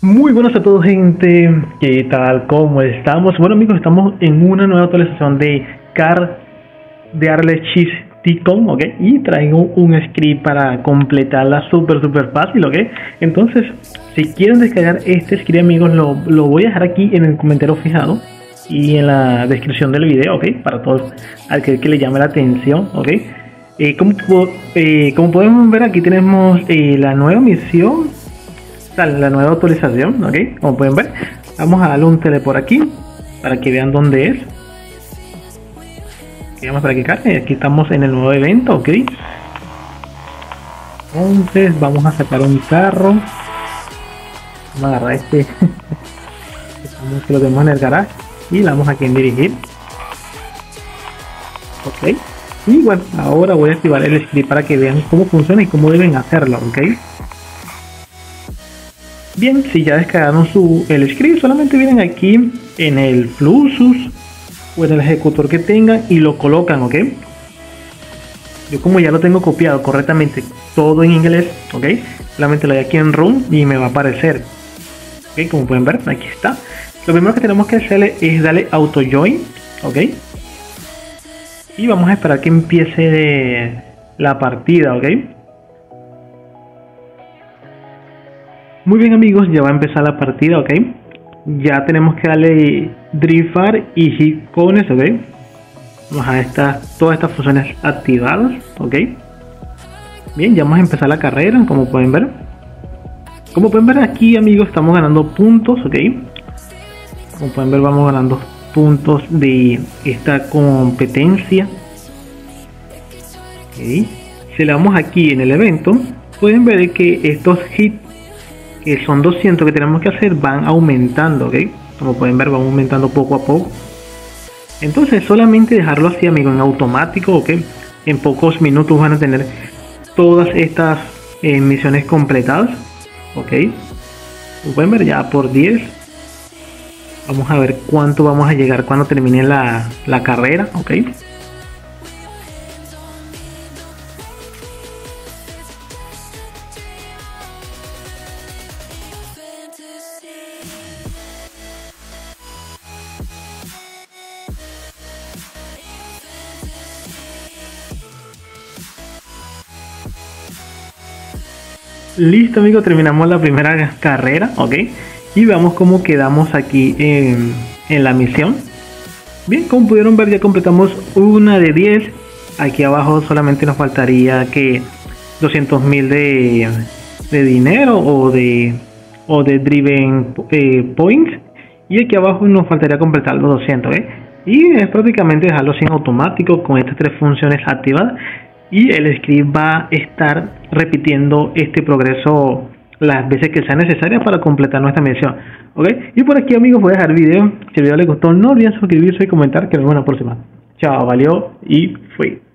Muy buenas a todos gente, ¿qué tal? ¿Cómo estamos? Bueno amigos, estamos en una nueva actualización de Car de Arle Cheese Ticon, ¿ok? Y traigo un script para completarla súper súper fácil, ¿ok? Entonces, si quieren descargar este script amigos, lo, lo voy a dejar aquí en el comentario fijado y en la descripción del video, ¿ok? Para todos aquel que le llame la atención, ¿ok? Eh, como, eh, como podemos ver aquí tenemos eh, la nueva misión la nueva actualización, ok, como pueden ver, vamos a darle un tele por aquí para que vean dónde es. vamos para que cargue, aquí estamos en el nuevo evento, ok. Entonces vamos a sacar un carro. Vamos a agarrar este. que lo tenemos en el garage y la vamos aquí en dirigir. Ok. Y bueno, ahora voy a activar el script para que vean cómo funciona y cómo deben hacerlo, ok. Bien, si ya descargaron su, el script, solamente vienen aquí en el Fluxus o en el ejecutor que tengan y lo colocan, ¿ok? Yo como ya lo tengo copiado correctamente todo en inglés, ¿ok? Solamente lo doy aquí en Run y me va a aparecer. ¿Ok? Como pueden ver, aquí está. Lo primero que tenemos que hacerle es darle auto join, ¿ok? Y vamos a esperar que empiece la partida, ¿ok? Muy bien amigos, ya va a empezar la partida, ok. Ya tenemos que darle drifar y hit cones, ok. Vamos a estar todas estas funciones activadas, ok. Bien, ya vamos a empezar la carrera, como pueden ver. Como pueden ver aquí amigos, estamos ganando puntos, ok. Como pueden ver, vamos ganando puntos de esta competencia. Ok. Si le damos aquí en el evento, pueden ver que estos hits son 200 que tenemos que hacer van aumentando, ¿ok? Como pueden ver, van aumentando poco a poco. Entonces, solamente dejarlo así, amigo, en automático, ¿ok? En pocos minutos van a tener todas estas eh, misiones completadas, ¿ok? Como pueden ver, ya por 10. Vamos a ver cuánto vamos a llegar cuando termine la, la carrera, ¿ok? Listo amigos, terminamos la primera carrera, ¿ok? Y veamos cómo quedamos aquí en, la misión. Bien, como pudieron ver ya completamos una de 10. Aquí abajo solamente nos faltaría que 200 mil de, dinero o de, o de driven eh, points. Y aquí abajo nos faltaría completar los 200, ¿eh? Y es prácticamente dejarlo sin automático con estas tres funciones activadas y el script va a estar repitiendo este progreso las veces que sea necesaria para completar nuestra misión. ¿Ok? Y por aquí amigos voy a dejar el video. Si el video les gustó no olviden suscribirse y comentar que nos vemos la próxima. Chao, valió y fui.